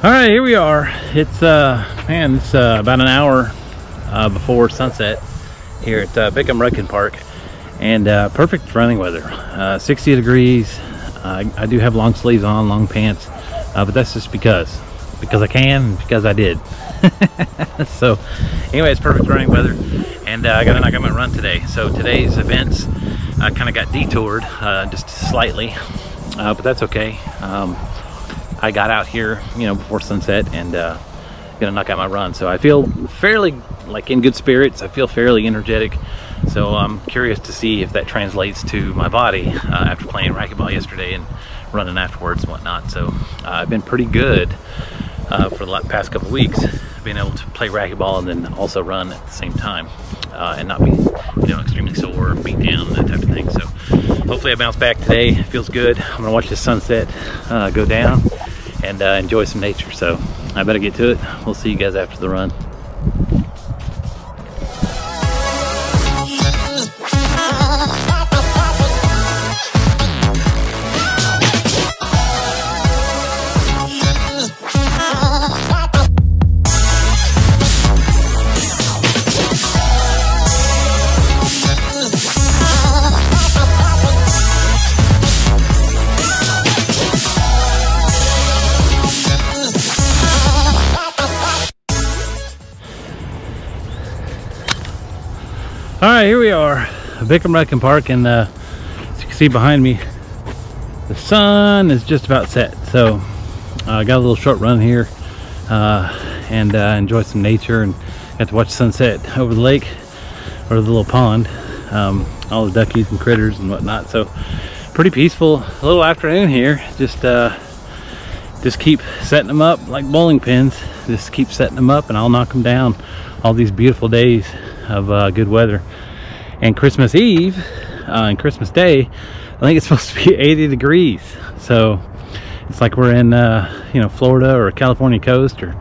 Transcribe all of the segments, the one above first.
All right, here we are. It's uh, man, it's uh, about an hour uh, before sunset here at uh, Bickham Rudkin Park, and uh, perfect running weather. Uh, 60 degrees. I do have long sleeves on, long pants, uh, but that's just because, because I can, because I did. so, anyway, it's perfect running weather, and uh, I got I got my run today. So today's events I kind of got detoured uh, just slightly, uh, but that's okay. Um, I got out here, you know, before sunset and uh, gonna knock out my run. So I feel fairly like in good spirits. I feel fairly energetic. So I'm curious to see if that translates to my body uh, after playing racquetball yesterday and running afterwards and whatnot. So uh, I've been pretty good uh, for the past couple weeks, being able to play racquetball and then also run at the same time uh, and not be, you know, extremely sore or beat down, and that type of thing. So hopefully I bounce back today. It feels good. I'm gonna watch the sunset uh, go down and uh, enjoy some nature. So I better get to it. We'll see you guys after the run. All right, here we are, Bickham Rudkin Park, and uh, as you can see behind me, the sun is just about set. So I uh, got a little short run here uh, and uh, enjoy some nature and got to watch the sunset over the lake or the little pond. Um, all the duckies and critters and whatnot. So pretty peaceful. Little afternoon here. Just uh, just keep setting them up like bowling pins. Just keep setting them up and I'll knock them down all these beautiful days of uh, good weather. And Christmas Eve uh, and Christmas Day, I think it's supposed to be 80 degrees. So it's like we're in, uh, you know, Florida or California coast or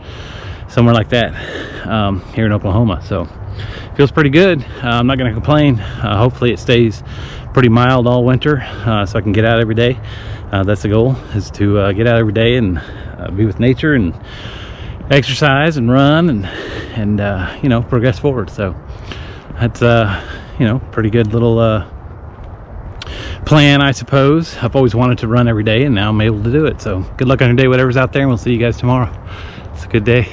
somewhere like that um, here in Oklahoma. So feels pretty good. Uh, I'm not going to complain. Uh, hopefully it stays pretty mild all winter uh, so I can get out every day. That's the goal is to get out every day and be with nature and exercise and run and and uh, you know progress forward. So that's uh you know pretty good little uh plan I suppose. I've always wanted to run every day and now I'm able to do it. So good luck on your day whatever's out there and we'll see you guys tomorrow. It's a good day